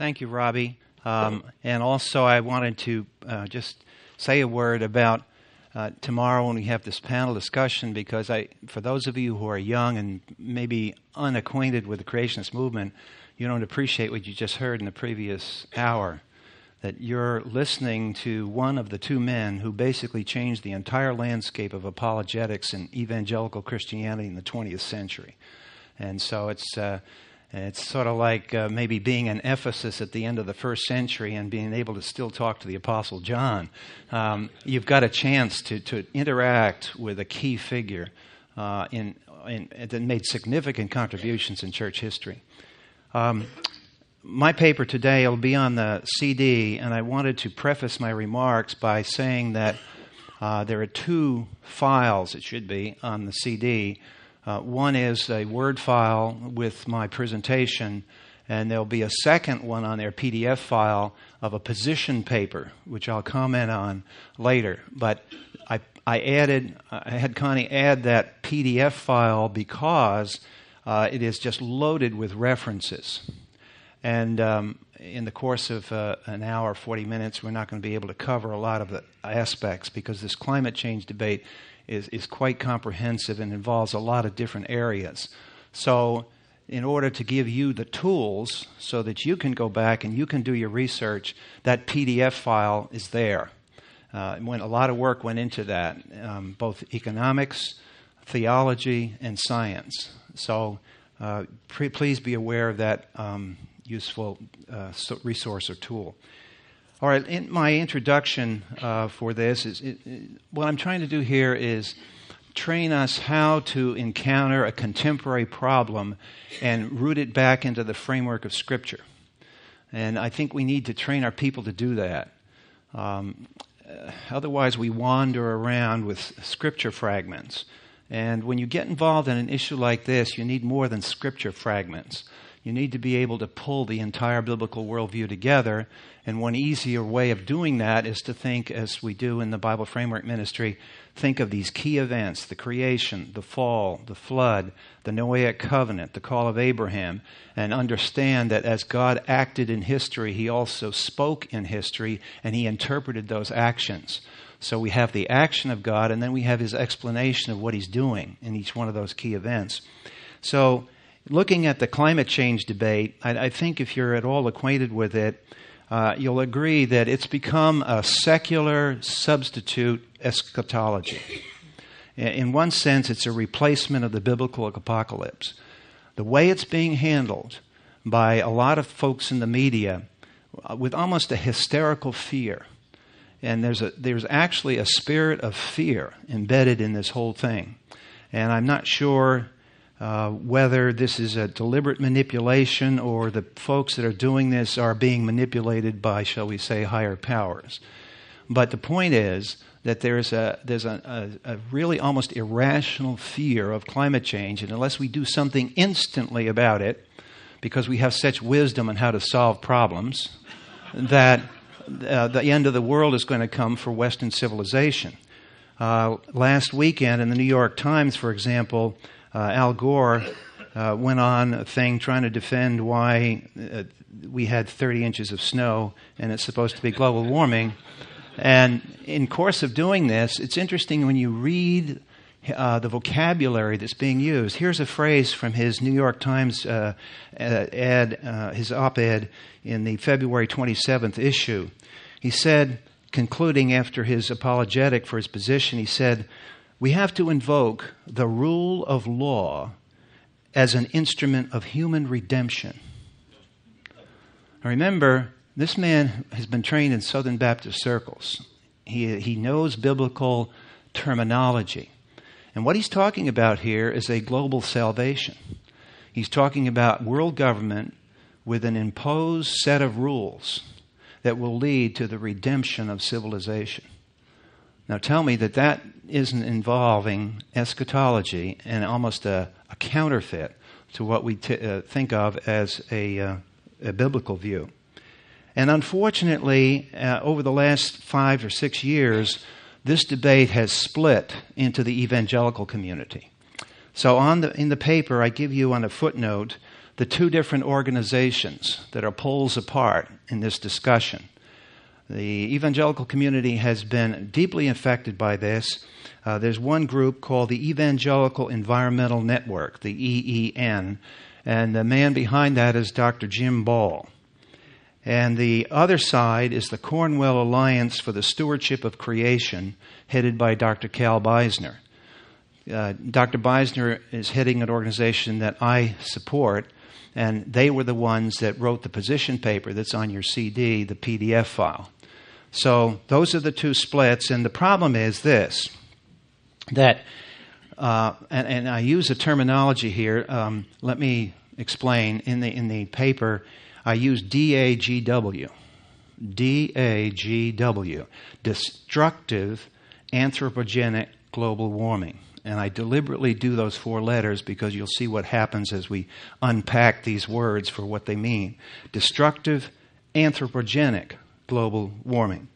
Thank you, Robbie. Um, and also, I wanted to uh, just say a word about uh, tomorrow when we have this panel discussion, because I, for those of you who are young and maybe unacquainted with the creationist movement, you don't appreciate what you just heard in the previous hour. That you're listening to one of the two men who basically changed the entire landscape of apologetics and evangelical Christianity in the 20th century. And so it's. Uh, it's sort of like uh, maybe being in Ephesus at the end of the first century and being able to still talk to the Apostle John. Um, you've got a chance to, to interact with a key figure uh, in, in, that made significant contributions in church history. Um, my paper today will be on the CD, and I wanted to preface my remarks by saying that uh, there are two files, it should be, on the CD. Uh, one is a Word file with my presentation, and there'll be a second one on their PDF file of a position paper, which I'll comment on later. But I, I added, I had Connie add that PDF file because uh, it is just loaded with references. And um, in the course of uh, an hour, 40 minutes, we're not going to be able to cover a lot of the aspects because this climate change debate is, is quite comprehensive and involves a lot of different areas. So, in order to give you the tools so that you can go back and you can do your research, that PDF file is there. Uh, a lot of work went into that, um, both economics, theology, and science. So, uh, pre- please be aware of that um, useful uh, resource or tool. All right, in my introduction uh, for this is it, it, what I'm trying to do here is train us how to encounter a contemporary problem and root it back into the framework of Scripture. And I think we need to train our people to do that. Um, otherwise, we wander around with Scripture fragments. And when you get involved in an issue like this, you need more than Scripture fragments. You need to be able to pull the entire biblical worldview together. And one easier way of doing that is to think, as we do in the Bible Framework Ministry, think of these key events the creation, the fall, the flood, the Noahic covenant, the call of Abraham, and understand that as God acted in history, he also spoke in history and he interpreted those actions. So we have the action of God, and then we have his explanation of what he's doing in each one of those key events. So looking at the climate change debate, I, I think if you're at all acquainted with it, uh, you'll agree that it's become a secular substitute eschatology. In one sense, it's a replacement of the biblical apocalypse. The way it's being handled by a lot of folks in the media uh, with almost a hysterical fear. And there's, a, there's actually a spirit of fear embedded in this whole thing. And I'm not sure uh, whether this is a deliberate manipulation or the folks that are doing this are being manipulated by, shall we say, higher powers. But the point is that there's a there's a, a, a, really almost irrational fear of climate change, and unless we do something instantly about it, because we have such wisdom on how to solve problems, that uh, the end of the world is going to come for Western civilization. Uh, last weekend in the New York Times, for example, Al Gore uh, went on a thing trying to defend why uh, we had 30 inches of snow and it's supposed to be global warming. And in course of doing this, it's interesting when you read uh, the vocabulary that's being used. Here's a phrase from his New York Times uh, ad, uh, his op-ed in the February 27th issue. He said, concluding after his apologetic for his position, he said, we have to invoke the rule of law as an instrument of human redemption. Now remember, this man has been trained in Southern Baptist circles. He, he knows biblical terminology. And what he's talking about here is a global salvation. He's talking about world government with an imposed set of rules that will lead to the redemption of civilization. Now tell me that that isn't involving eschatology and almost a, a counterfeit to what we t- uh, think of as a, uh, a, biblical view. And unfortunately, uh, over the last five or six years, this debate has split into the evangelical community. So, on the, in the paper, I give you on a footnote the two different organizations that are poles apart in this discussion. The evangelical community has been deeply affected by this. Uh, there's one group called the Evangelical Environmental Network, the EEN, and the man behind that is Dr. Jim Ball. And the other side is the Cornwall Alliance for the Stewardship of Creation, headed by Dr. Cal Beisner. Uh, Dr. Beisner is heading an organization that I support, and they were the ones that wrote the position paper that's on your CD, the PDF file. So those are the two splits, and the problem is this that, uh, and, and, I use a terminology here. Um, let me explain. In the, in the paper, I use DAGW. DAGW. Destructive anthropogenic global warming. And I deliberately do those four letters because you'll see what happens as we unpack these words for what they mean. Destructive anthropogenic global warming.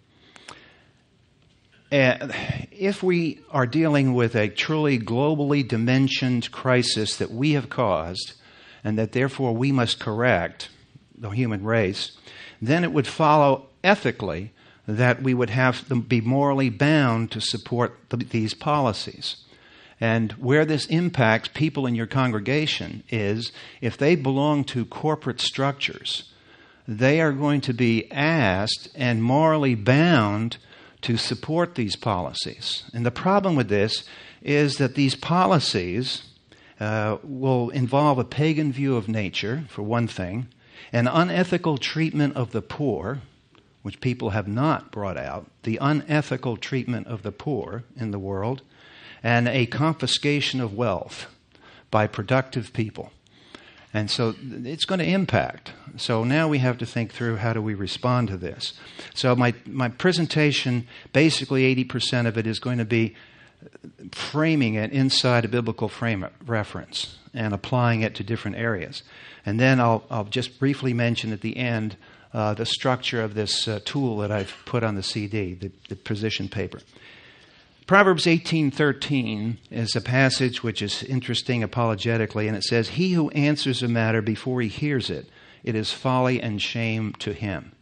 And if we are dealing with a truly globally dimensioned crisis that we have caused, and that therefore we must correct the human race, then it would follow ethically that we would have to be morally bound to support the, these policies. And where this impacts people in your congregation is if they belong to corporate structures, they are going to be asked and morally bound to support these policies. And the problem with this is that these policies uh, will involve a pagan view of nature, for one thing, an unethical treatment of the poor, which people have not brought out, the unethical treatment of the poor in the world, and a confiscation of wealth by productive people. And so it's going to impact. So now we have to think through how do we respond to this. So my, my presentation, basically 80% of it is going to be framing it inside a biblical frame reference and applying it to different areas. And then I'll, I'll just briefly mention at the end uh, the structure of this uh, tool that I've put on the CD, the, the position paper. Proverbs 18:13 is a passage which is interesting apologetically and it says he who answers a matter before he hears it it is folly and shame to him.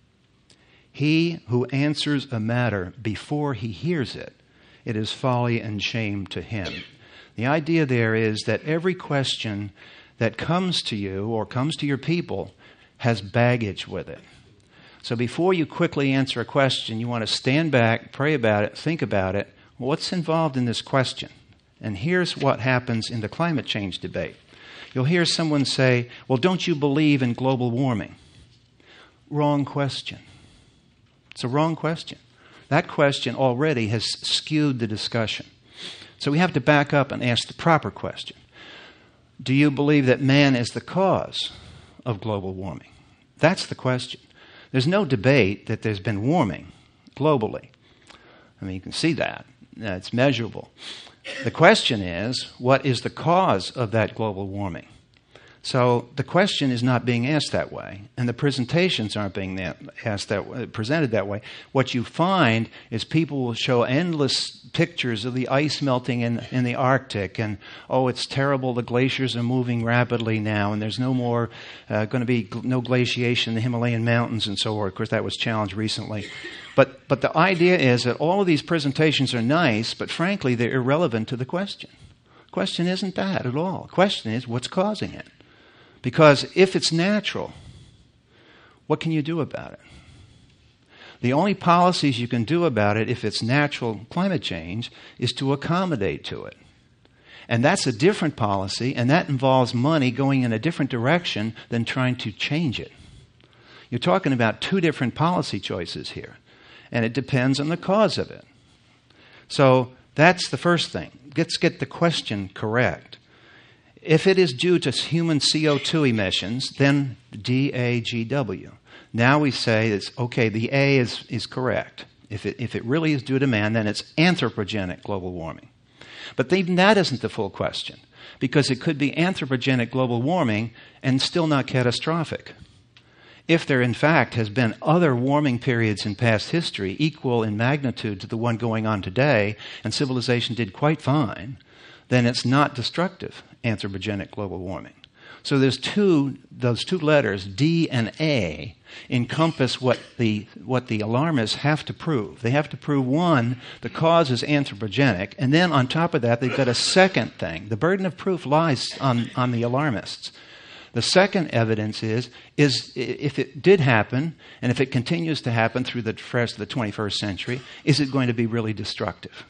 He who answers a matter before he hears it it is folly and shame to him. The idea there is that every question that comes to you or comes to your people has baggage with it. So before you quickly answer a question, you want to stand back, pray about it, think about it. What's involved in this question? And here's what happens in the climate change debate. You'll hear someone say, Well, don't you believe in global warming? Wrong question. It's a wrong question. That question already has skewed the discussion. So we have to back up and ask the proper question Do you believe that man is the cause of global warming? That's the question. There's no debate that there's been warming globally. I mean, you can see that. Uh, it's measurable. The question is what is the cause of that global warming? So the question is not being asked that way, and the presentations aren't being asked that presented that way. What you find is people will show endless pictures of the ice melting in, in the Arctic, and oh, it's terrible. The glaciers are moving rapidly now, and there's no more uh, going to be no glaciation in the Himalayan mountains and so forth. Of course, that was challenged recently. But but the idea is that all of these presentations are nice, but frankly, they're irrelevant to the question. Question isn't that at all. Question is what's causing it. Because if it's natural, what can you do about it? The only policies you can do about it, if it's natural climate change, is to accommodate to it. And that's a different policy, and that involves money going in a different direction than trying to change it. You're talking about two different policy choices here, and it depends on the cause of it. So that's the first thing. Let's get the question correct. If it is due to human CO2 emissions, then DAGW. Now we say it's okay, the A is, is correct. If it, if it really is due to man, then it's anthropogenic global warming. But even that isn't the full question, because it could be anthropogenic global warming and still not catastrophic. If there, in fact, has been other warming periods in past history equal in magnitude to the one going on today, and civilization did quite fine, then it's not destructive anthropogenic global warming. So there's two, those two letters, D and A, encompass what the, what the alarmists have to prove. They have to prove one, the cause is anthropogenic, and then on top of that, they've got a second thing. The burden of proof lies on, on the alarmists. The second evidence is, is if it did happen, and if it continues to happen through the rest of the 21st century, is it going to be really destructive?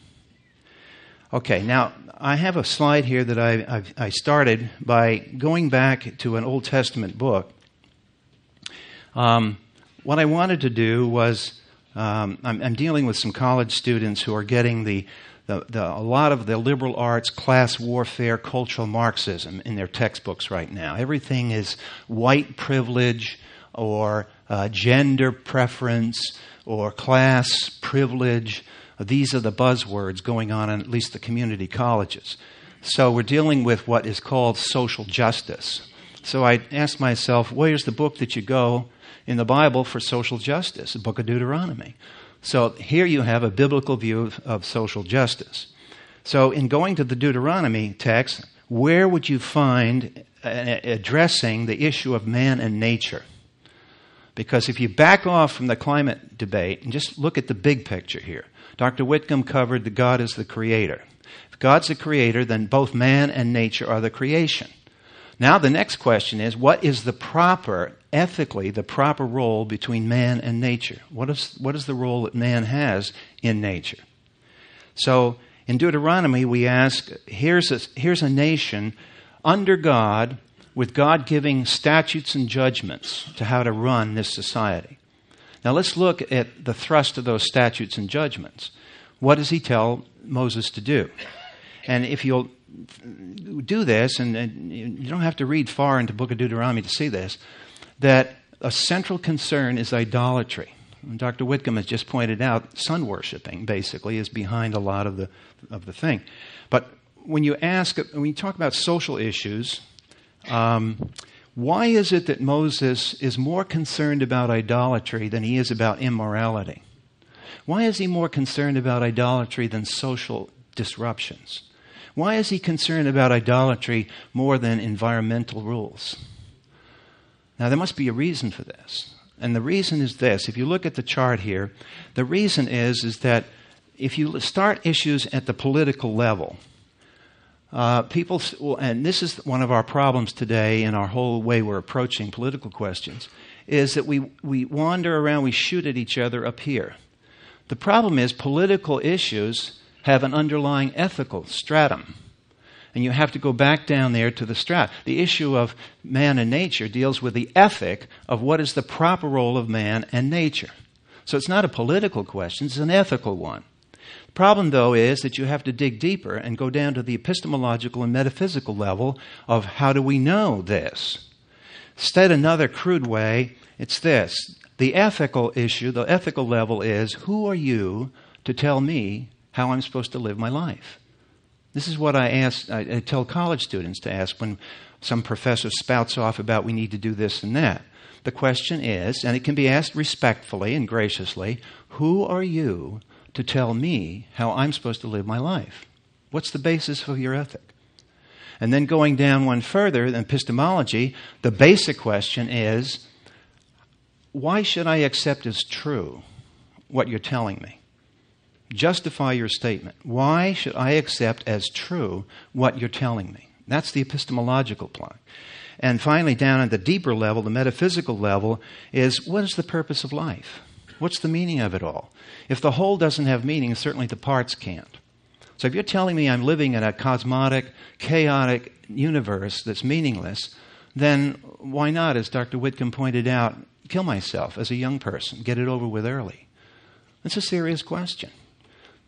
Okay, now I have a slide here that I, I've, I started by going back to an Old Testament book. Um, what I wanted to do was um, I'm, I'm, dealing with some college students who are getting the, the, the, a lot of the liberal arts, class warfare, cultural Marxism in their textbooks right now. Everything is white privilege or uh, gender preference or class privilege these are the buzzwords going on in at least the community colleges. So we're dealing with what is called social justice. So I asked myself, where's the book that you go in the Bible for social justice? The book of Deuteronomy. So here you have a biblical view of, of social justice. So in going to the Deuteronomy text, where would you find uh, addressing the issue of man and nature? Because if you back off from the climate debate and just look at the big picture here, Dr. Whitcomb covered that God is the creator. If God's the creator, then both man and nature are the creation. Now, the next question is what is the proper, ethically, the proper role between man and nature? What is, what is the role that man has in nature? So, in Deuteronomy, we ask here's a, here's a nation under God with God giving statutes and judgments to how to run this society. Now let's look at the thrust of those statutes and judgments. What does he tell Moses to do? And if you'll do this, and, and you don't have to read far into book of Deuteronomy to see this, that a central concern is idolatry. And Dr. Whitcomb has just pointed out sun worshiping basically is behind a lot of the of the thing. But when you ask, when you talk about social issues, um, why is it that Moses is more concerned about idolatry than he is about immorality? Why is he more concerned about idolatry than social disruptions? Why is he concerned about idolatry more than environmental rules? Now, there must be a reason for this. And the reason is this. If you look at the chart here, the reason is, is that if you start issues at the political level, uh, people, and this is one of our problems today in our whole way we're approaching political questions, is that we, we wander around, we shoot at each other up here. The problem is political issues have an underlying ethical stratum. And you have to go back down there to the strat. The issue of man and nature deals with the ethic of what is the proper role of man and nature. So it's not a political question, it's an ethical one. Problem, though, is that you have to dig deeper and go down to the epistemological and metaphysical level of how do we know this? Instead, another crude way, it's this. The ethical issue, the ethical level is who are you to tell me how I'm supposed to live my life? This is what I ask, I, I tell college students to ask when some professor spouts off about we need to do this and that. The question is, and it can be asked respectfully and graciously, who are you to tell me how I'm supposed to live my life? What's the basis for your ethic? And then going down one further epistemology, the basic question is why should I accept as true what you're telling me? Justify your statement. Why should I accept as true what you're telling me? That's the epistemological plot. And finally, down at the deeper level, the metaphysical level, is what is the purpose of life? What's the meaning of it all? If the whole doesn't have meaning, certainly the parts can't. So if you're telling me I'm living in a cosmotic, chaotic universe that's meaningless, then why not, as Dr. Whitcomb pointed out, kill myself as a young person, get it over with early? That's a serious question.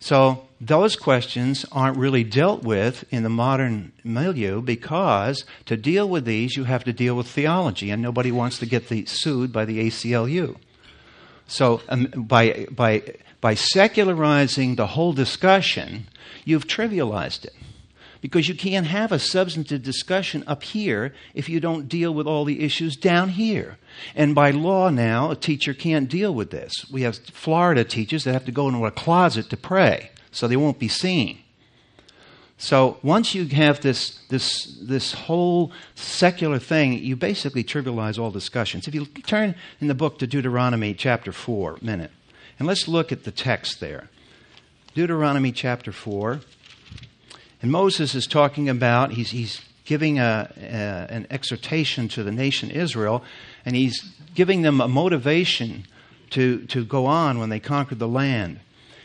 So those questions aren't really dealt with in the modern milieu because to deal with these, you have to deal with theology, and nobody wants to get the, sued by the ACLU. So um, by, by, by secularizing the whole discussion, you've trivialized it. Because you can't have a substantive discussion up here if you don't deal with all the issues down here. And by law now, a teacher can't deal with this. We have Florida teachers that have to go into a closet to pray so they won't be seen. So once you have this, this, this whole secular thing, you basically trivialize all discussions. If you turn in the book to Deuteronomy chapter 4, minute, and let's look at the text there. Deuteronomy chapter 4. And Moses is talking about, he's, he's giving a, a, an exhortation to the nation Israel, and he's giving them a motivation to, to go on when they conquered the land.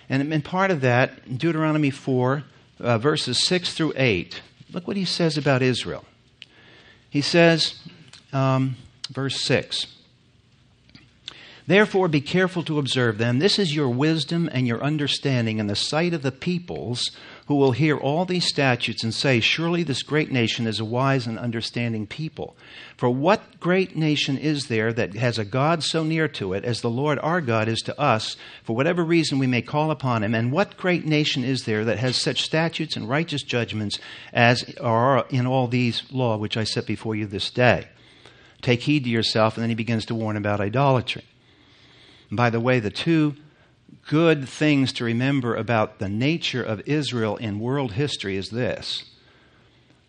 And, and part of that, Deuteronomy 4, uh, verses 6 through 8, look what he says about Israel. He says, um, verse 6 Therefore, be careful to observe them. This is your wisdom and your understanding in the sight of the peoples who will hear all these statutes and say, Surely this great nation is a wise and understanding people. For what great nation is there that has a God so near to it as the Lord our God is to us, for whatever reason we may call upon him? And what great nation is there that has such statutes and righteous judgments as are in all these law which I set before you this day? Take heed to yourself, and then he begins to warn about idolatry. And by the way, the two good things to remember about the nature of Israel in world history is this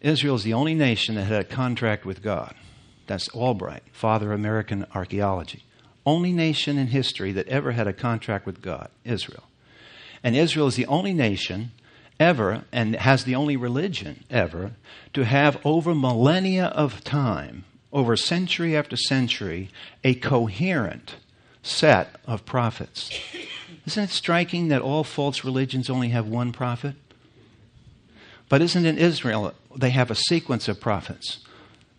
Israel is the only nation that had a contract with God. That's Albright, father of American archaeology. Only nation in history that ever had a contract with God, Israel. And Israel is the only nation ever, and has the only religion ever, to have over millennia of time, over century after century, a coherent set of prophets. Isn't it striking that all false religions only have one prophet? But isn't in Israel they have a sequence of prophets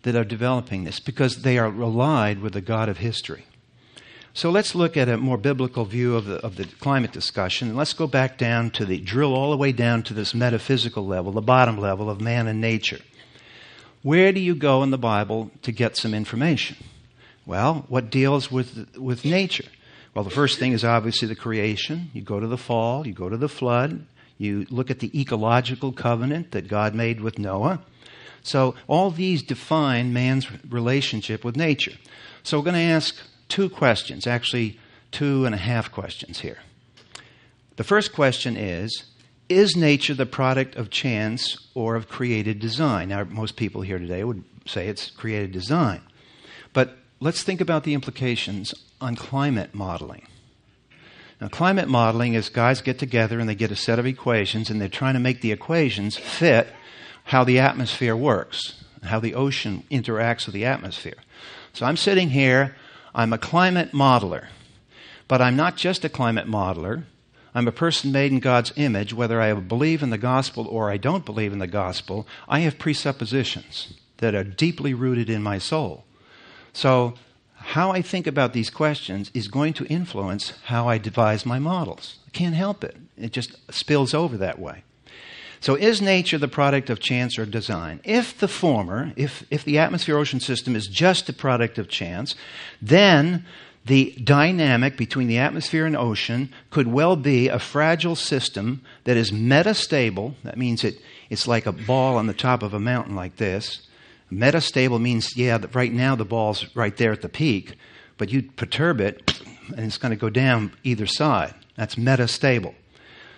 that are developing this because they are allied with the God of history. So let's look at a more biblical view of the, of the climate discussion. And let's go back down to the drill all the way down to this metaphysical level, the bottom level of man and nature. Where do you go in the Bible to get some information? Well, what deals with, with nature? Well, the first thing is obviously the creation. You go to the fall, you go to the flood, you look at the ecological covenant that God made with Noah. So, all these define man's relationship with nature. So, we're going to ask two questions, actually, two and a half questions here. The first question is Is nature the product of chance or of created design? Now, most people here today would say it's created design. But let's think about the implications on climate modeling. Now, climate modeling is guys get together and they get a set of equations and they're trying to make the equations fit how the atmosphere works, how the ocean interacts with the atmosphere. So I'm sitting here, I'm a climate modeler, but I'm not just a climate modeler. I'm a person made in God's image, whether I believe in the gospel or I don't believe in the gospel. I have presuppositions that are deeply rooted in my soul. So, how I think about these questions is going to influence how I devise my models. I can't help it. It just spills over that way. So, is nature the product of chance or design? If the former, if, if the atmosphere ocean system is just a product of chance, then the dynamic between the atmosphere and ocean could well be a fragile system that is metastable. That means it, it's like a ball on the top of a mountain like this Metastable means, yeah, right now the ball's right there at the peak, but you perturb it and it's going to go down either side. That's metastable.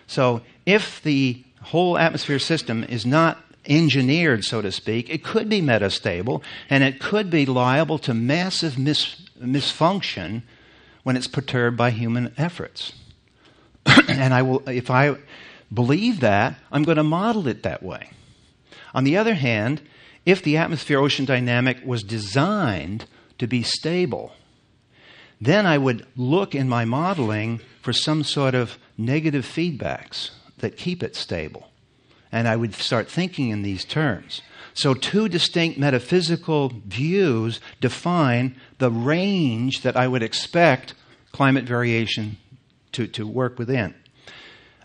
So if the whole atmosphere system is not engineered, so to speak, it could be metastable and it could be liable to massive mis- misfunction when it's perturbed by human efforts. and I will, if I believe that, I'm going to model it that way. On the other hand, if the atmosphere ocean dynamic was designed to be stable, then I would look in my modeling for some sort of negative feedbacks that keep it stable. And I would start thinking in these terms. So, two distinct metaphysical views define the range that I would expect climate variation to, to work within.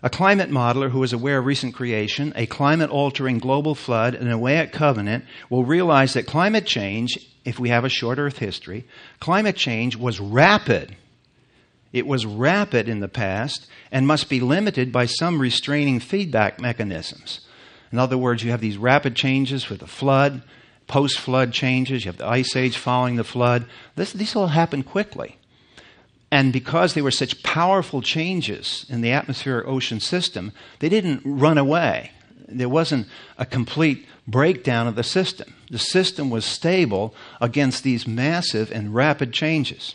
A climate modeler who is aware of recent creation, a climate altering global flood, and a Noahic covenant will realize that climate change, if we have a short Earth history, climate change was rapid. It was rapid in the past and must be limited by some restraining feedback mechanisms. In other words, you have these rapid changes with the flood, post flood changes, you have the ice age following the flood. This, these all happen quickly. And because they were such powerful changes in the atmosphere ocean system, they didn't run away. there wasn't a complete breakdown of the system. The system was stable against these massive and rapid changes.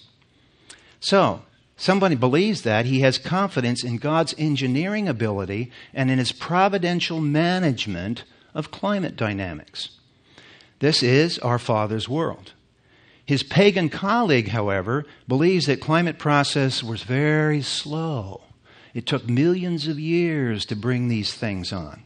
So, somebody believes that he has confidence in God's engineering ability and in his providential management of climate dynamics. This is our Father's world. His pagan colleague, however, believes that climate process was very slow. It took millions of years to bring these things on.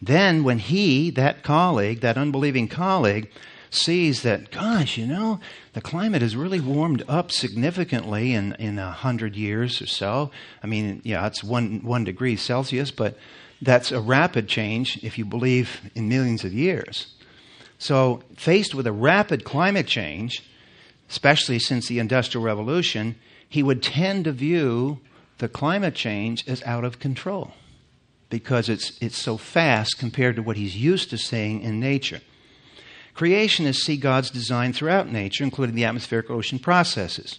Then, when he, that colleague, that unbelieving colleague, sees that, gosh, you know, the climate has really warmed up significantly in, in a hundred years or so. I mean, yeah, it's one, one degree Celsius, but that's a rapid change if you believe in millions of years. So, faced with a rapid climate change, especially since the Industrial Revolution, he would tend to view the climate change as out of control because it's, it's so fast compared to what he's used to seeing in nature. Creationists see God's design throughout nature, including the atmospheric ocean processes.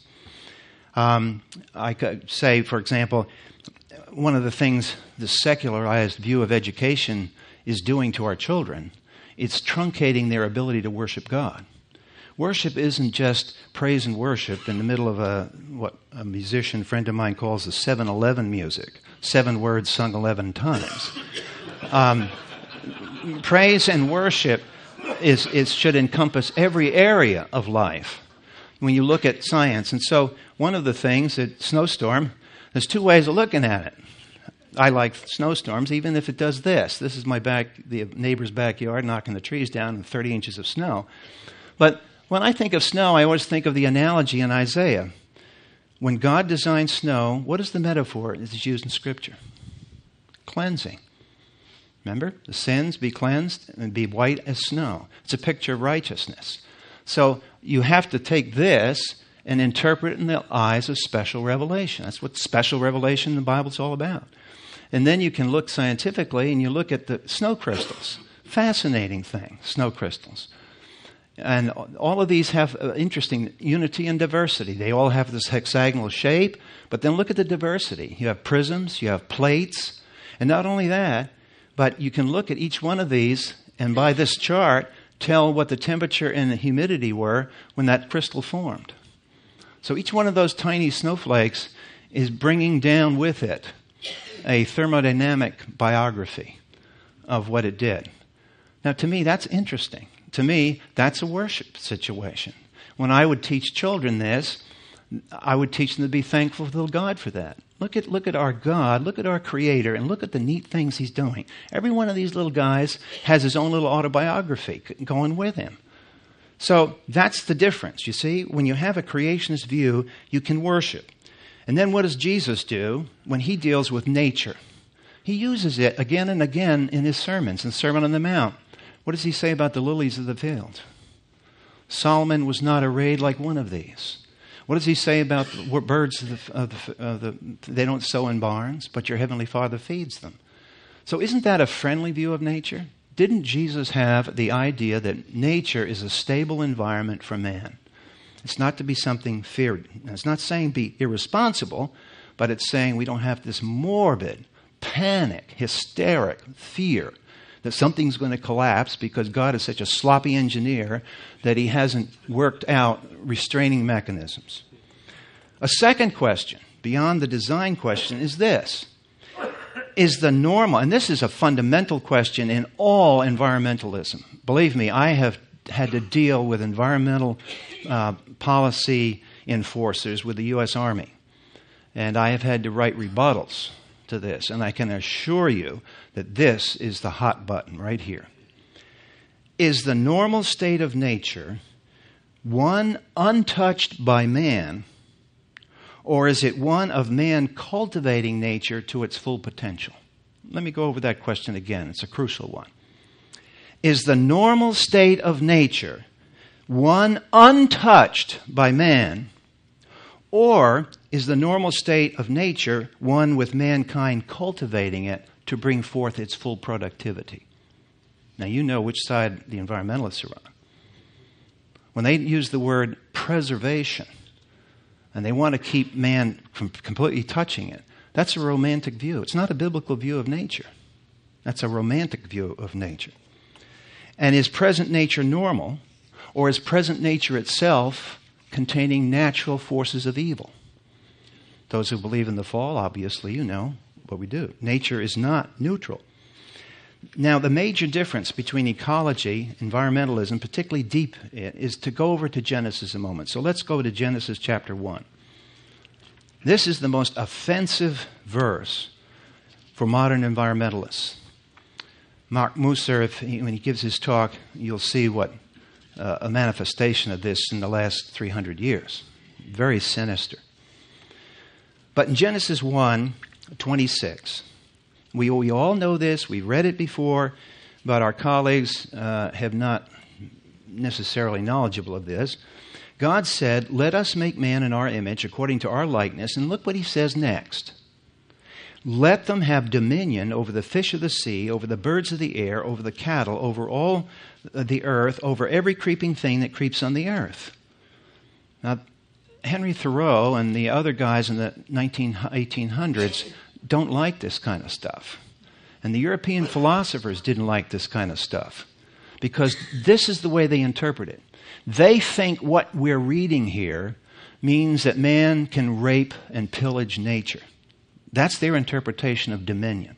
Um, I could say, for example, one of the things the secularized view of education is doing to our children, it's truncating their ability to worship God. Worship isn't just praise and worship in the middle of a what a musician friend of mine calls the 7-Eleven music, seven words sung 11 times. Um, praise and worship is, is should encompass every area of life. When you look at science, and so one of the things that snowstorm, there's two ways of looking at it. I like snowstorms, even if it does this. This is my back, the neighbor's backyard, knocking the trees down and 30 inches of snow. But when I think of snow, I always think of the analogy in Isaiah. When God designed snow, what is the metaphor that is used in Scripture? Cleansing. Remember? The sins be cleansed and be white as snow. It's a picture of righteousness. So you have to take this and interpret it in the eyes of special revelation. That's what special revelation in the Bible is all about. And then you can look scientifically and you look at the snow crystals. Fascinating thing, snow crystals. And all of these have uh, interesting unity and diversity. They all have this hexagonal shape, but then look at the diversity. You have prisms, you have plates, and not only that, but you can look at each one of these and by this chart tell what the temperature and the humidity were when that crystal formed. So each one of those tiny snowflakes is bringing down with it a thermodynamic biography of what it did. Now, to me, that's interesting to me, that's a worship situation. When I would teach children this, I would teach them to be thankful to God for that. Look at, look at our God, look at our Creator, and look at the neat things He's doing. Every one of these little guys has his own little autobiography going with him. So that's the difference. You see, when you have a creationist view, you can worship. And then what does Jesus do when He deals with nature? He uses it again and again in His sermons, in Sermon on the Mount. What does he say about the lilies of the field? Solomon was not arrayed like one of these. What does he say about birds of the, of the, of the, they don't sow in barns, but your heavenly Father feeds them? So isn't that a friendly view of nature? Didn't Jesus have the idea that nature is a stable environment for man? It's not to be something feared. It's not saying be irresponsible, but it's saying we don't have this morbid, panic, hysteric fear that something's going to collapse because God is such a sloppy engineer that he hasn't worked out restraining mechanisms. A second question, beyond the design question, is this Is the normal, and this is a fundamental question in all environmentalism. Believe me, I have had to deal with environmental uh, policy enforcers with the U.S. Army, and I have had to write rebuttals to this, and I can assure you that this is the hot button right here. Is the normal state of nature one untouched by man, or is it one of man cultivating nature to its full potential? Let me go over that question again. It's a crucial one. Is the normal state of nature one untouched by man, or is the normal state of nature one with mankind cultivating it to bring forth its full productivity? Now, you know which side the environmentalists are on. When they use the word preservation and they want to keep man from completely touching it, that's a romantic view. It's not a biblical view of nature. That's a romantic view of nature. And is present nature normal, or is present nature itself containing natural forces of evil? Those who believe in the fall, obviously, you know what we do. Nature is not neutral. Now, the major difference between ecology, environmentalism, particularly deep, is to go over to Genesis a moment. So let's go to Genesis chapter 1. This is the most offensive verse for modern environmentalists. Mark Musser, he, when he gives his talk, you'll see what uh, a manifestation of this in the last 300 years. Very sinister. But in Genesis 1 26, we, we all know this, we've read it before, but our colleagues uh, have not necessarily knowledgeable of this. God said, Let us make man in our image according to our likeness. And look what he says next. Let them have dominion over the fish of the sea, over the birds of the air, over the cattle, over all the earth, over every creeping thing that creeps on the earth. Now, Henry Thoreau and the other guys in the 19, 1800s don't like this kind of stuff. And the European philosophers didn't like this kind of stuff because this is the way they interpret it. They think what we're reading here means that man can rape and pillage nature. That's their interpretation of dominion.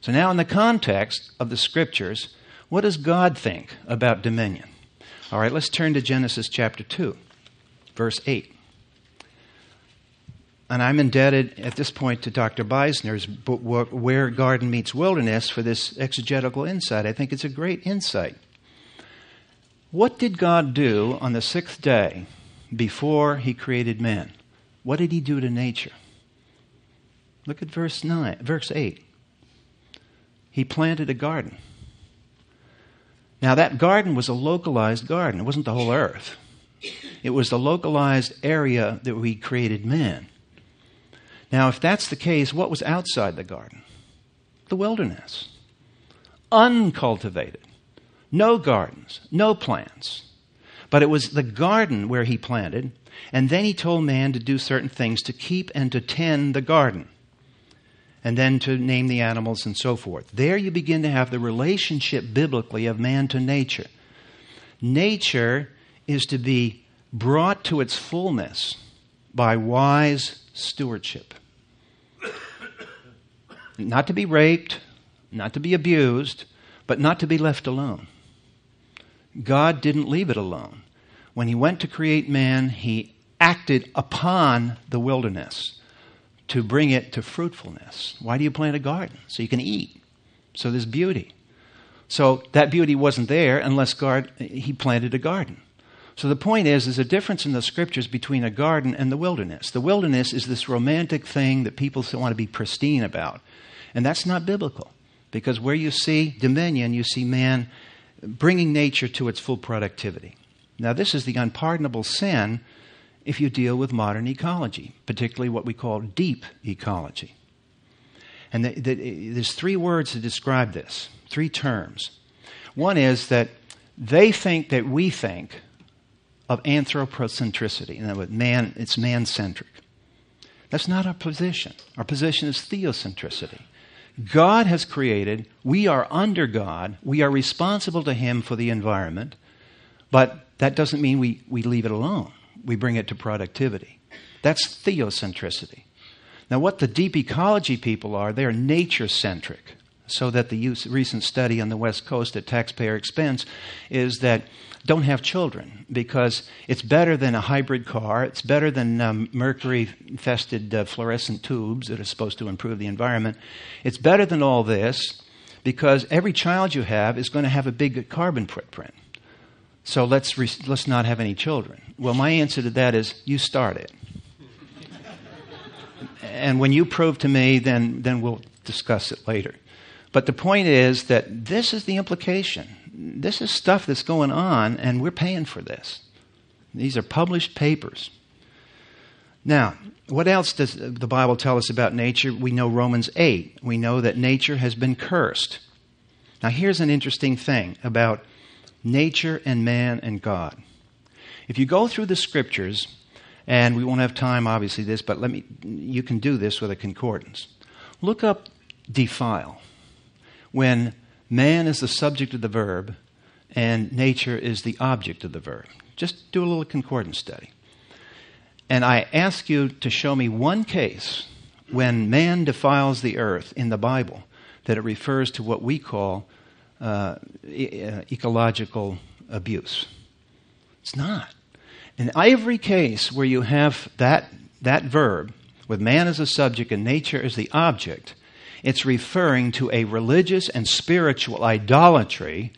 So, now in the context of the scriptures, what does God think about dominion? All right, let's turn to Genesis chapter 2, verse 8 and I'm indebted at this point to Dr. Beisner's book, Where Garden Meets Wilderness, for this exegetical insight. I think it's a great insight. What did God do on the sixth day before he created man? What did he do to nature? Look at verse 9, verse 8. He planted a garden. Now, that garden was a localized garden. It wasn't the whole earth. It was the localized area that we created man. Now, if that's the case, what was outside the garden? The wilderness. Uncultivated. No gardens, no plants. But it was the garden where he planted, and then he told man to do certain things to keep and to tend the garden, and then to name the animals and so forth. There you begin to have the relationship biblically of man to nature. Nature is to be brought to its fullness by wise stewardship. Not to be raped, not to be abused, but not to be left alone. God didn't leave it alone. When He went to create man, He acted upon the wilderness to bring it to fruitfulness. Why do you plant a garden? So you can eat. So there's beauty. So that beauty wasn't there unless God, He planted a garden. So the point is, there's a difference in the scriptures between a garden and the wilderness. The wilderness is this romantic thing that people want to be pristine about. And that's not biblical. Because where you see dominion, you see man bringing nature to its full productivity. Now, this is the unpardonable sin if you deal with modern ecology, particularly what we call deep ecology. And the, the, there's three words to describe this, three terms. One is that they think that we think of anthropocentricity. In other words, man, it's man centric. That's not our position. Our position is theocentricity. God has created, we are under God, we are responsible to Him for the environment, but that doesn't mean we, we leave it alone. We bring it to productivity. That's theocentricity. Now, what the deep ecology people are, they're nature centric so that the recent study on the West Coast at taxpayer expense is that don't have children because it's better than a hybrid car. It's better than um, mercury infested uh, fluorescent tubes that are supposed to improve the environment. It's better than all this because every child you have is going to have a big carbon footprint. So let's, re- let's not have any children. Well, my answer to that is you start it. and when you prove to me, then, then we'll discuss it later. But the point is that this is the implication. This is stuff that's going on, and we're paying for this. These are published papers. Now, what else does the Bible tell us about nature? We know Romans 8. We know that nature has been cursed. Now, here's an interesting thing about nature and man and God. If you go through the scriptures, and we won't have time, obviously, this, but let me, you can do this with a concordance. Look up defile. when man is the subject of the verb and nature is the object of the verb. Just do a little concordance study. And I ask you to show me one case when man defiles the earth in the Bible that it refers to what we call uh, e- uh, ecological abuse. It's not. In every case where you have that, that verb, with man as a subject and nature as the object, it's referring to a religious and spiritual idolatry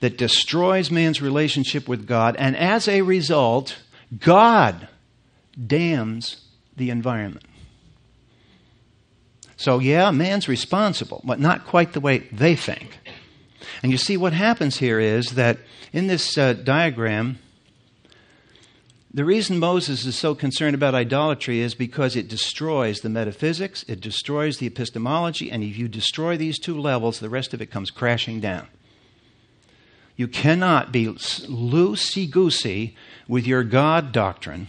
that destroys man's relationship with God, and as a result, God damns the environment. So, yeah, man's responsible, but not quite the way they think. And you see, what happens here is that in this uh, diagram, the reason Moses is so concerned about idolatry is because it destroys the metaphysics, it destroys the epistemology, and if you destroy these two levels, the rest of it comes crashing down. You cannot be loosey goosey with your God doctrine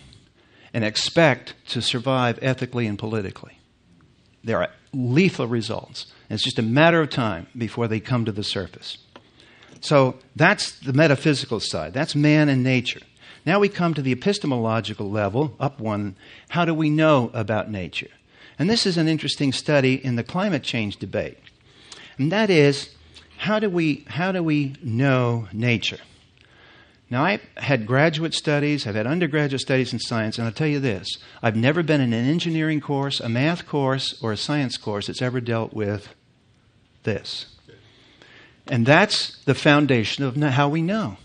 and expect to survive ethically and politically. There are lethal results. It's just a matter of time before they come to the surface. So that's the metaphysical side. That's man and nature. Now we come to the epistemological level, up one. How do we know about nature? And this is an interesting study in the climate change debate. And that is, how do we, how do we know nature? Now, I've had graduate studies, I've had undergraduate studies in science, and I'll tell you this I've never been in an engineering course, a math course, or a science course that's ever dealt with this. And that's the foundation of how we know.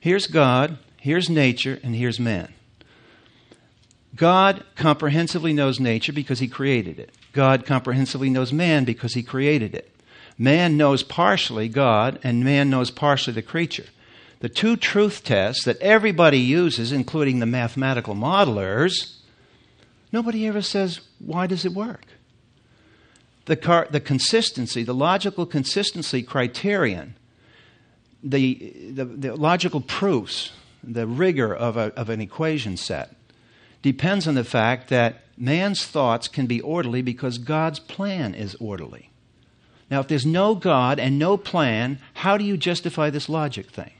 Here's God, here's nature, and here's man. God comprehensively knows nature because he created it. God comprehensively knows man because he created it. Man knows partially God, and man knows partially the creature the two truth tests that everybody uses, including the mathematical modelers, nobody ever says, why does it work? The, car, the consistency, the logical consistency criterion, the, the, the logical proofs, the rigor of, a, of an equation set depends on the fact that man's thoughts can be orderly because God's plan is orderly. Now, if there's no God and no plan, how do you justify this logic thing?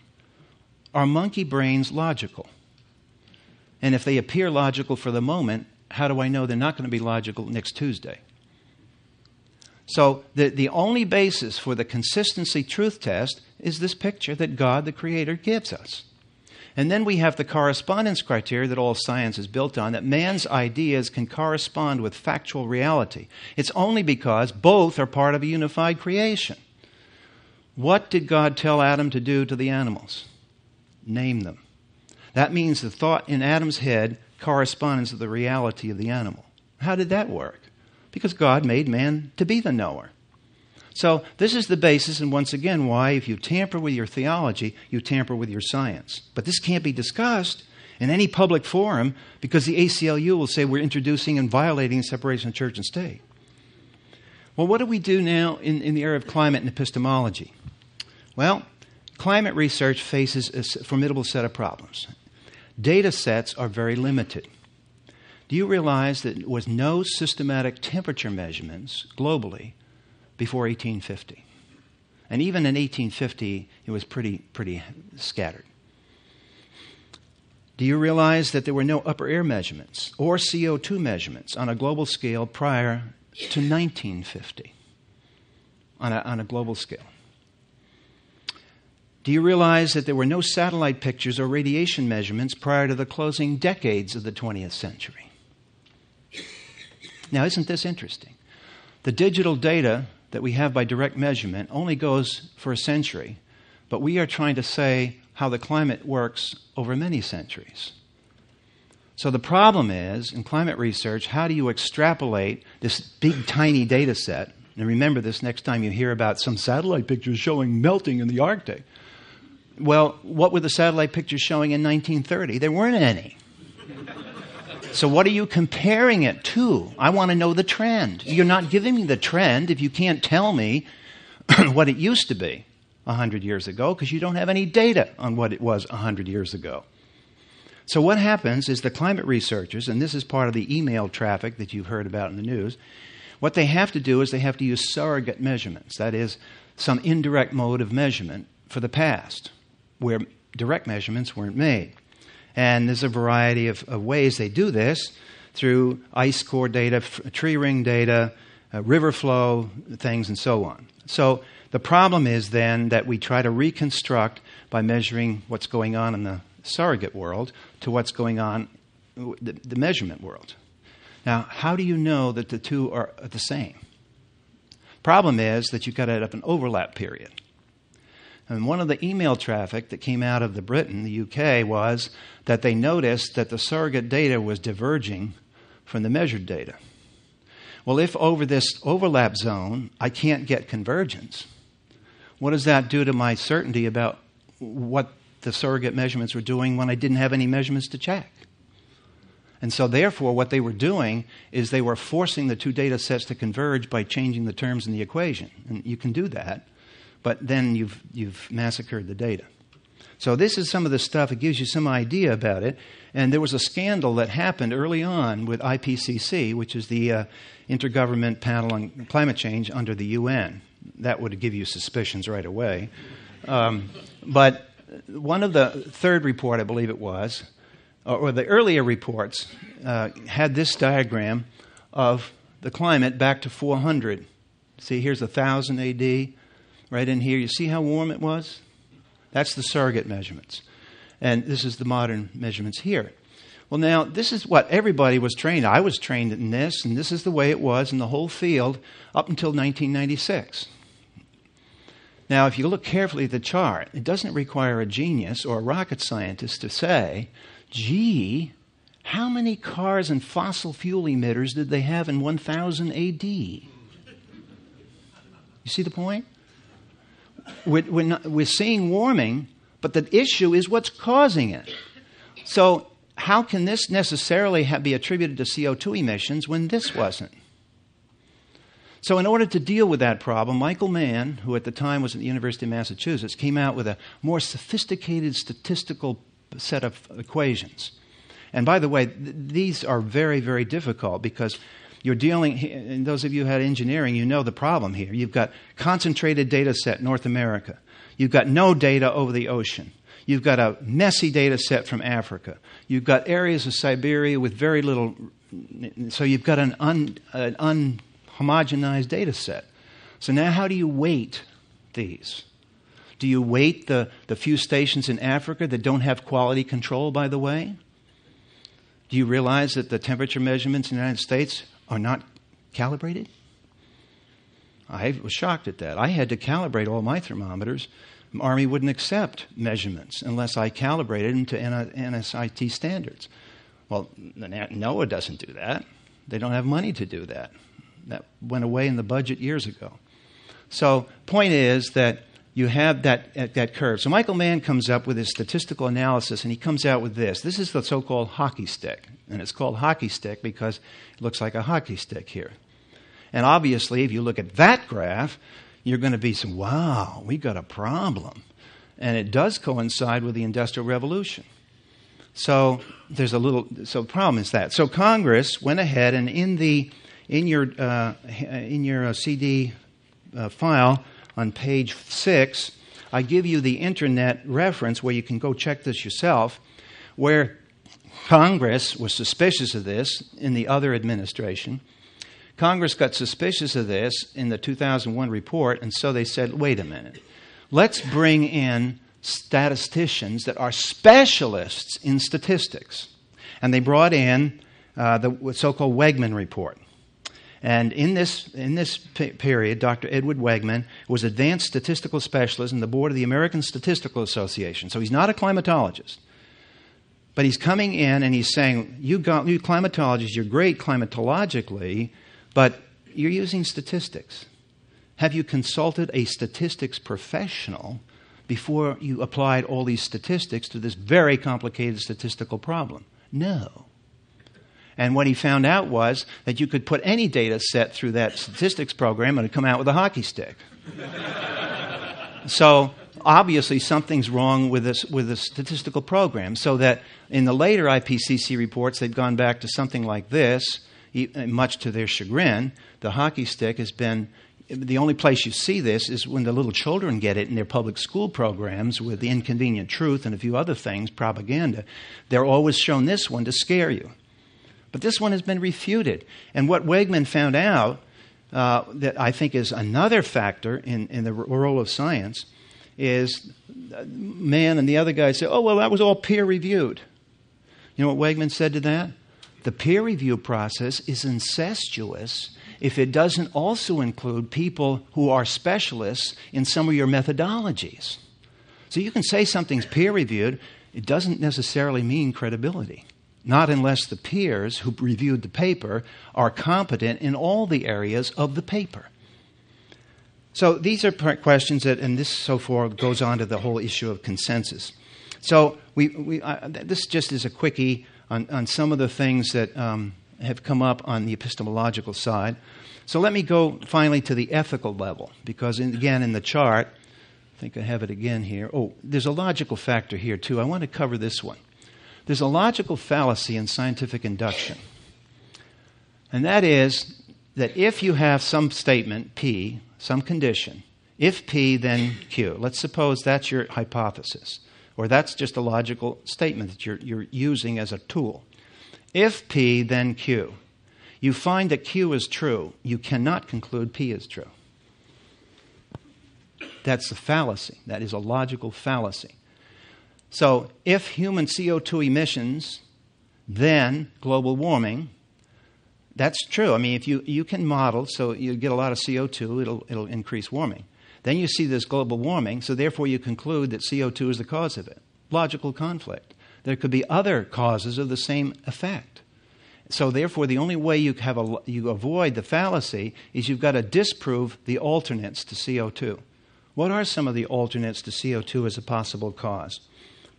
Are monkey brains logical? And if they appear logical for the moment, how do I know they're not going to be logical next Tuesday? So, the, the only basis for the consistency truth test is this picture that God, the Creator, gives us. And then we have the correspondence criteria that all science is built on that man's ideas can correspond with factual reality. It's only because both are part of a unified creation. What did God tell Adam to do to the animals? Name them. That means the thought in Adam's head corresponds to the reality of the animal. How did that work? Because God made man to be the knower. So, this is the basis, and once again, why if you tamper with your theology, you tamper with your science. But this can't be discussed in any public forum because the ACLU will say we're introducing and violating separation of church and state. Well, what do we do now in, in the area of climate and epistemology? Well, Climate research faces a formidable set of problems. Data sets are very limited. Do you realize that there was no systematic temperature measurements globally before 1850? And even in 1850, it was pretty, pretty scattered. Do you realize that there were no upper air measurements or CO2 measurements on a global scale prior to 1950? On a, on a global scale. Do you realize that there were no satellite pictures or radiation measurements prior to the closing decades of the 20th century? Now, isn't this interesting? The digital data that we have by direct measurement only goes for a century, but we are trying to say how the climate works over many centuries. So the problem is, in climate research, how do you extrapolate this big, tiny data set? And remember this next time you hear about some satellite pictures showing melting in the Arctic. Well, what were the satellite pictures showing in 1930? There weren't any. So, what are you comparing it to? I want to know the trend. You're not giving me the trend if you can't tell me what it used to be 100 years ago because you don't have any data on what it was 100 years ago. So, what happens is the climate researchers, and this is part of the email traffic that you've heard about in the news, What they have to do is they have to use surrogate measurements, that is, some indirect mode of measurement for the past, where direct measurements weren't made. And there's a variety of, of ways they do this through ice core data, f- tree ring data, uh, river flow things, and so on. So the problem is then that we try to reconstruct by measuring what's going on in the surrogate world to what's going on the, the measurement world. Now, how do you know that the two are the same? Problem is that you've got to have an overlap period. And one of the email traffic that came out of the Britain, the UK, was that they noticed that the surrogate data was diverging from the measured data. Well, if over this overlap zone I can't get convergence, what does that do to my certainty about what the surrogate measurements were doing when I didn't have any measurements to check? And so, therefore, what they were doing is they were forcing the two data sets to converge by changing the terms in the equation. And you can do that, but then you've, you've massacred the data. So, this is some of the stuff. It gives you some idea about it. And there was a scandal that happened early on with IPCC, which is the uh, Intergovernment Panel on Climate Change under the UN. That would give you suspicions right away. Um, but one of the third report, I believe it was, or the earlier reports uh, had this diagram of the climate back to 400. See, here's 1000 AD, right in here. You see how warm it was? That's the surrogate measurements. And this is the modern measurements here. Well, now, this is what everybody was trained. I was trained in this, and this is the way it was in the whole field up until 1996. Now, if you look carefully at the chart, it doesn't require a genius or a rocket scientist to say gee, how many cars and fossil fuel emitters did they have in 1000 AD? You see the point? We're, we're, not, we're seeing warming, but the issue is what's causing it. So, how can this necessarily have, be attributed to CO2 emissions when this wasn't? So, in order to deal with that problem, Michael Mann, who at the time was at the University of Massachusetts, came out with a more sophisticated statistical set of equations. And by the way, th- these are very, very difficult because you're dealing, and those of you who had engineering, you know the problem here. You've got concentrated data set, North America. You've got no data over the ocean. You've got a messy data set from Africa. You've got areas of Siberia with very little, so you've got an, un, an unhomogenized data set. So now, how do you weight these? Do you weight the, the few stations in Africa that don't have quality control, by the way? Do you realize that the temperature measurements in the United States are not calibrated? I was shocked at that. I had to calibrate all my thermometers. Army wouldn't accept measurements unless I calibrated them to NSIT standards. Well, NOAA doesn't do that. They don't have money to do that. That went away in the budget years ago. So, point is that you have that, that curve. So Michael Mann comes up with his statistical analysis and he comes out with this. This is the so called hockey stick. And it's called hockey stick because it looks like a hockey stick here. And obviously, if you look at that graph, you're going to be saying, wow, we've got a problem. And it does coincide with the Industrial Revolution. So there's a little, so the problem is that. So Congress went ahead and in the, in your, uh, in your uh, CD uh, file, on page six, I give you the internet reference where you can go check this yourself, where Congress was suspicious of this in the other administration. Congress got suspicious of this in the 2001 report, and so they said, wait a minute, let's bring in statisticians that are specialists in statistics. And they brought in uh, the so called Wegman report. And in this, in this period, Dr. Edward Wegman was advanced statistical specialist in the board of the American Statistical Association. So he's not a climatologist. But he's coming in and he's saying, you, got, you climatologists, you're great climatologically, but you're using statistics. Have you consulted a statistics professional before you applied all these statistics to this very complicated statistical problem? No. And what he found out was that you could put any data set through that statistics program and it'd come out with a hockey stick. so obviously something's wrong with this with the statistical program. So that in the later IPCC reports, they've gone back to something like this. Uh, much to their chagrin, the hockey stick has been the only place you see this is when the little children get it in their public school programs with the inconvenient truth and a few other things, propaganda. They're always shown this one to scare you. But this one has been refuted. And what Wegman found out uh, that I think is another factor in, in the role of science is Mann and the other guy say, oh, well, that was all peer reviewed. You know what Wegman said to that? The peer review process is incestuous if it doesn't also include people who are specialists in some of your methodologies. So you can say something's peer reviewed, it doesn't necessarily mean credibility. Not unless the peers who reviewed the paper are competent in all the areas of the paper. So these are questions that, and this so far goes on to the whole issue of consensus. So we, we, uh, this just is a quickie on, on some of the things that um, have come up on the epistemological side. So let me go finally to the ethical level, because in, again, in the chart, I think I have it again here. Oh, there's a logical factor here, too. I want to cover this one. There's a logical fallacy in scientific induction, and that is that if you have some statement, P, some condition, if P, then Q. Let's suppose that's your hypothesis, or that's just a logical statement that you're, you're using as a tool. If P, then Q. You find that Q is true, you cannot conclude P is true. That's a fallacy. That is a logical fallacy. So, if human CO2 emissions, then global warming, that's true. I mean, if you, you can model, so you get a lot of CO2, it'll, it'll increase warming. Then you see this global warming, so therefore you conclude that CO2 is the cause of it. Logical conflict. There could be other causes of the same effect. So therefore, the only way you, have a, you avoid the fallacy is you've got to disprove the alternates to CO2. What are some of the alternates to CO2 as a possible cause?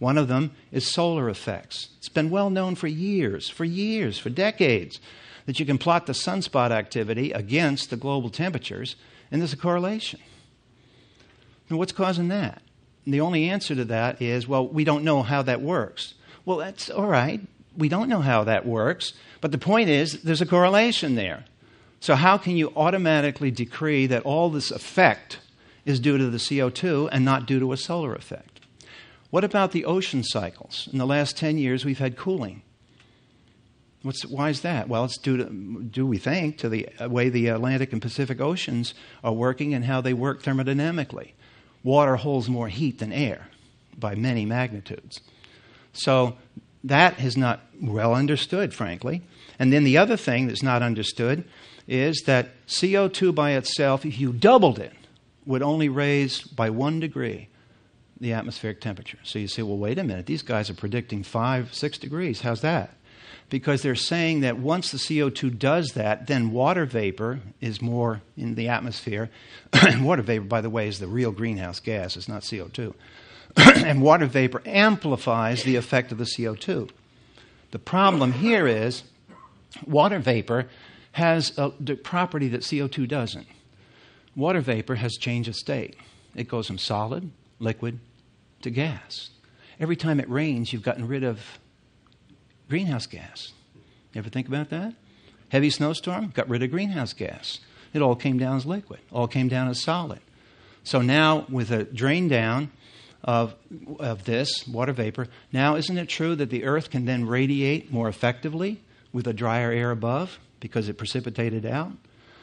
One of them is solar effects. It's been well known for years, for years, for decades, that you can plot the sunspot activity against the global temperatures, and there's a correlation. And what's causing that? And the only answer to that is, well, we don't know how that works. Well, that's all right. We don't know how that works, but the point is there's a correlation there. So, how can you automatically decree that all this effect is due to the CO2 and not due to a solar effect? What about the ocean cycles? In the last 10 years, we've had cooling. What's, why is that? Well, it's due to, do we think, to the way the Atlantic and Pacific Oceans are working and how they work thermodynamically water holds more heat than air by many magnitudes. So that is not well understood, frankly. And then the other thing that's not understood is that CO2 by itself, if you doubled it, would only raise by one degree the atmospheric temperature. So you say, well, wait a minute, these guys are predicting five, six degrees. How's that? because they're saying that once the CO2 does that, then water vapor is more in the atmosphere. and water vapor, by the way, is the real greenhouse gas, it's not CO2. and water vapor amplifies the effect of the CO2. The problem here is water vapor has a property that CO2 doesn't. Water vapor has change of state. It goes from solid, liquid, to gas. Every time it rains, you've gotten rid of greenhouse gas. You ever think about that? Heavy snowstorm, got rid of greenhouse gas. It all came down as liquid, all came down as solid. So now, with a drain down of, of this water vapor, now isn't it true that the earth can then radiate more effectively with a drier air above because it precipitated out?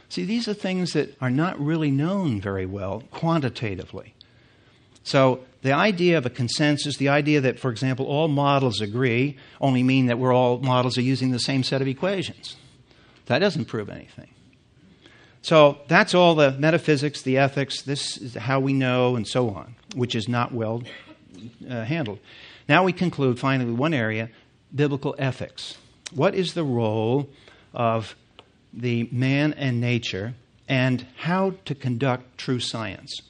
See, these are things that are not really known very well quantitatively. So the idea of a consensus, the idea that, for example, all models agree, only mean that we're all models are using the same set of equations. That doesn't prove anything. So that's all the metaphysics, the ethics, this is how we know, and so on, which is not well uh, handled. Now we conclude finally one area biblical ethics. What is the role of the man and nature, and how to conduct true science?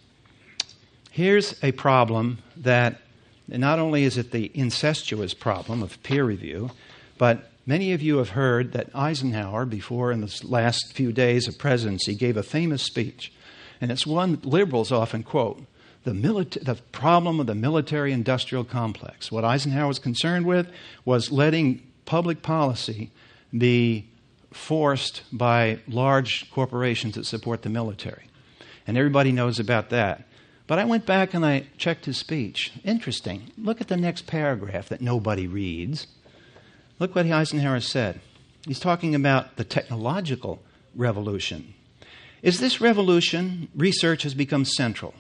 Here's a problem that not only is it the incestuous problem of peer review, but many of you have heard that Eisenhower, before in the last few days of presidency, gave a famous speech. And it's one liberals often quote the, milita- the problem of the military industrial complex. What Eisenhower was concerned with was letting public policy be forced by large corporations that support the military. And everybody knows about that. But I went back and I checked his speech. Interesting. Look at the next paragraph that nobody reads. Look what Eisenhower said. He's talking about the technological revolution. Is this revolution, research has become central,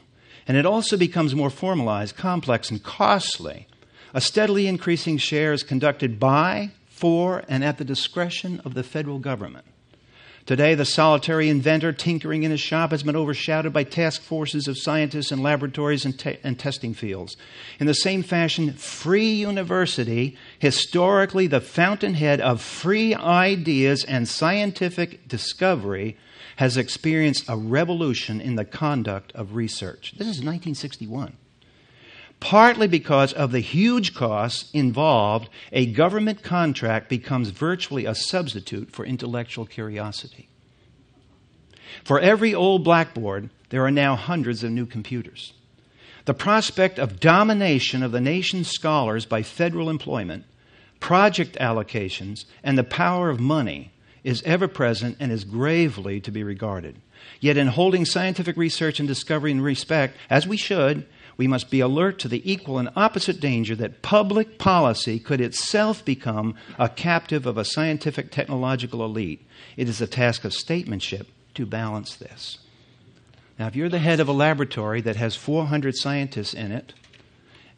and it also becomes more formalized, complex, and costly. A steadily increasing share is conducted by, for, and at the discretion of the federal government. Today, the solitary inventor tinkering in his shop has been overshadowed by task forces of scientists and laboratories and, te- and, testing fields. In the same fashion, free university, historically the fountainhead of free ideas and scientific discovery, has experienced a revolution in the conduct of research. This is 1961 partly because of the huge costs involved, a government contract becomes virtually a substitute for intellectual curiosity. For every old blackboard, there are now hundreds of new computers. The prospect of domination of the nation's scholars by federal employment, project allocations, and the power of money is ever present and is gravely to be regarded. Yet, in holding scientific research and discovery in respect, as we should, we must be alert to the equal and opposite danger that public policy could itself become a captive of a scientific technological elite. It is a task of statesmanship to balance this. Now, if you're the head of a laboratory that has 400 scientists in it,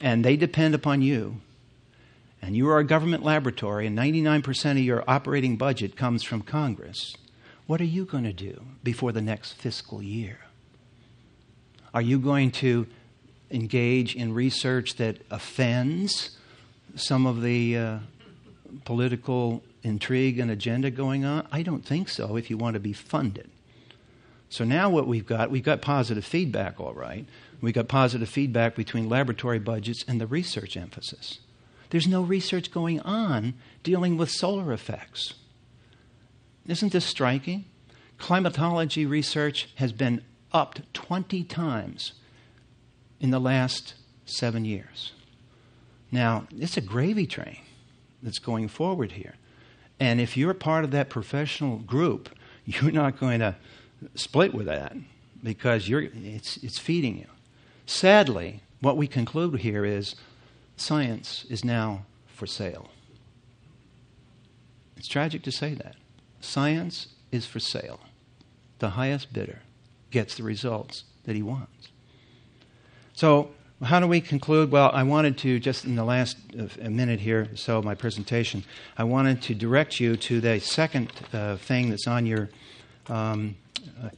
and they depend upon you, and you are a government laboratory, and 99% of your operating budget comes from Congress, what are you going to do before the next fiscal year? Are you going to engage in research that offends some of the uh, political intrigue and agenda going on? I don't think so if you want to be funded. So now what we've got, we've got positive feedback, all right. We've got positive feedback between laboratory budgets and the research emphasis. There's no research going on dealing with solar effects. Isn't this striking? Climatology research has been upped 20 times in the last seven years. Now, it's a gravy train that's going forward here. And if you're part of that professional group, you're not going to split with that because you're, it's, it's feeding you. Sadly, what we conclude here is science is now for sale. It's tragic to say that. Science is for sale. The highest bidder gets the results that he wants. So, how do we conclude? Well, I wanted to, just in the last uh, minute here, so my presentation, I wanted to direct you to the second uh, thing that's on your um, uh,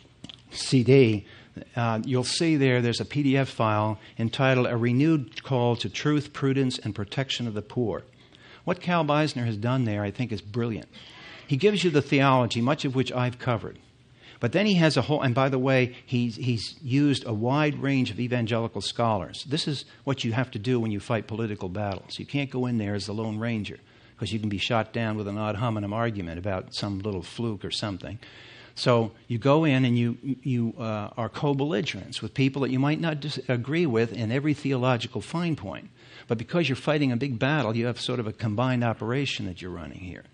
CD. Uh, you'll see there, there's a PDF file entitled A Renewed Call to Truth, Prudence, and Protection of the Poor. What Cal Beisner has done there, I think, is brilliant. He gives you the theology, much of which I've covered. But then he has a whole, and by the way, he's, he's used a wide range of evangelical scholars. This is what you have to do when you fight political battles. You can't go in there as the Lone Ranger because you can be shot down with an ad hominem argument about some little fluke or something. So you go in and you, you uh, are co belligerents with people that you might not agree with in every theological fine point. But because you're fighting a big battle, you have sort of a combined operation that you're running here.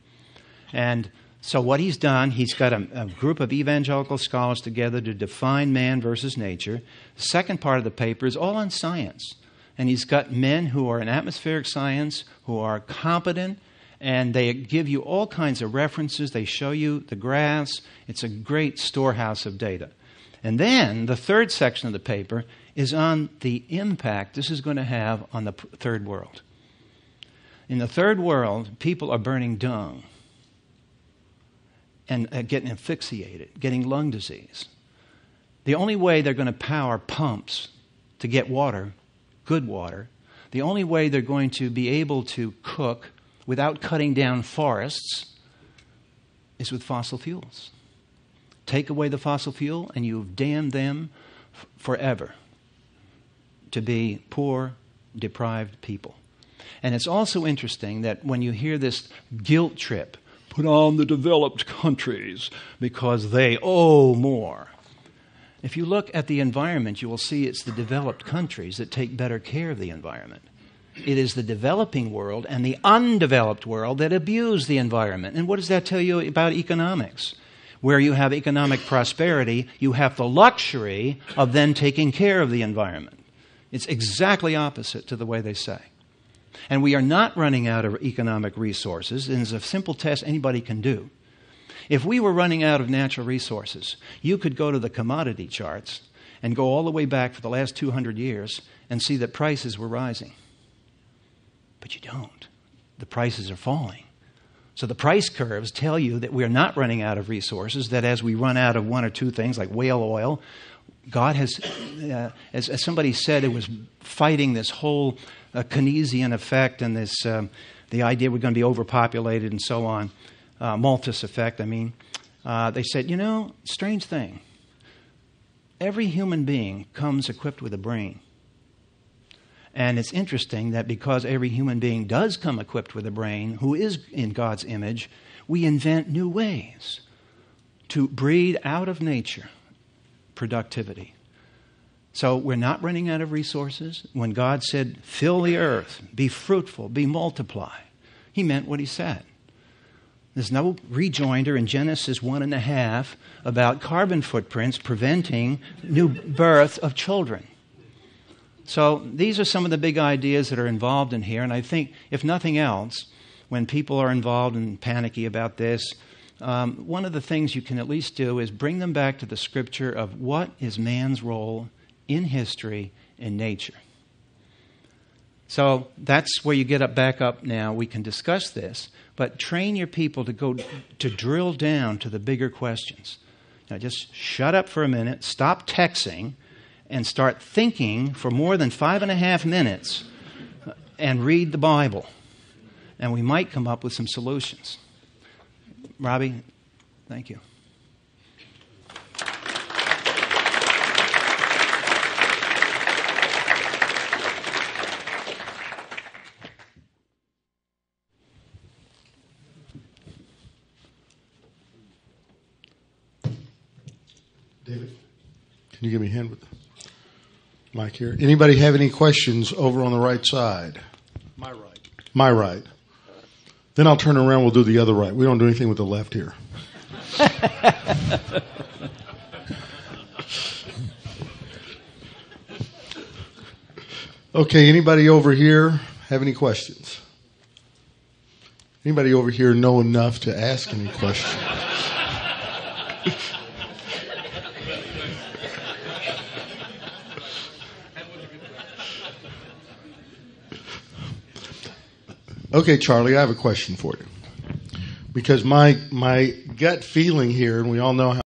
And so, what he's done, he's got a, a, group of evangelical scholars together to define man versus nature. The second part of the paper is all on science. And he's got men who are in atmospheric science, who are competent, and they give you all kinds of references. They show you the graphs. It's a great storehouse of data. And then the third section of the paper is on the impact this is going to have on the third world. In the third world, people are burning dung and uh, getting asphyxiated, getting lung disease. The only way they're going to power pumps to get water, good water, the only way they're going to be able to cook without cutting down forests is with fossil fuels. Take away the fossil fuel, and you've damned them f- forever to be poor, deprived people. And it's also interesting that when you hear this guilt trip put on the developed countries because they owe more. If you look at the environment, you will see it's the developed countries that take better care of the environment. It is the developing world and the undeveloped world that abuse the environment. And what does that tell you about economics? Where you have economic prosperity, you have the luxury of then taking care of the environment. It's exactly opposite to the way they say. And we are not running out of economic resources, and it's a simple test anybody can do. If we were running out of natural resources, you could go to the commodity charts and go all the way back for the last 200 years and see that prices were rising. But you don't. The prices are falling. So the price curves tell you that we're not running out of resources, that as we run out of one or two things like whale oil, God has, uh, as, as, somebody said, it was fighting this whole uh, Keynesian effect and this, um, the idea we're going to be overpopulated and so on, uh, Malthus effect, I mean. Uh, they said, you know, strange thing. Every human being comes equipped with a brain. And it's interesting that because every human being does come equipped with a brain, who is in God's image, we invent new ways to breed out of nature productivity. So we're not running out of resources. When God said, fill the earth, be fruitful, be multiply, he meant what he said. There's no rejoinder in Genesis one and a half about carbon footprints preventing new birth of children. So these are some of the big ideas that are involved in here, and I think, if nothing else, when people are involved and panicky about this, um, one of the things you can at least do is bring them back to the scripture of what is man's role in history in nature. So that's where you get up back up now. We can discuss this, but train your people to go to drill down to the bigger questions. Now just shut up for a minute, stop texting, and start thinking for more than five and a half minutes and read the Bible. And we might come up with some solutions. Robbie, thank you. Can you give me a hand with mic here. Anybody have any questions over on the right side? My right. My right. Then I'll turn around. We'll do the other right. We don't do anything with the left here. okay. Anybody over here have any questions? Anybody over here know enough to ask any questions? Okay, Charlie, I have a question for you. Because my my gut feeling here, and we all know how